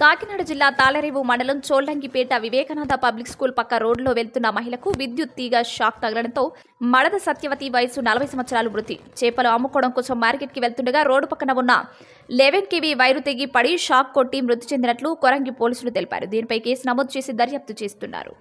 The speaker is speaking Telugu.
కాకినాడ జిల్లా తాళరేవు మండలం చోళ్ళంగిపేట వివేకానంద పబ్లిక్ స్కూల్ పక్క రోడ్లో వెళ్తున్న మహిళకు విద్యుత్ తీగ షాక్ తగలడంతో మడద సత్యవతి వయసు నలభై సంవత్సరాలు మృతి చేపలు అమ్ముకోవడం కోసం మార్కెట్కి వెళ్తుండగా రోడ్డు పక్కన ఉన్న లెవెన్ కేవీ వైరు తెగి పడి షాక్ కొట్టి మృతి చెందినట్లు కొరంగి పోలీసులు తెలిపారు. దీనిపై కేసు నమోదు చేసి దర్యాప్తు చేస్తున్నారు.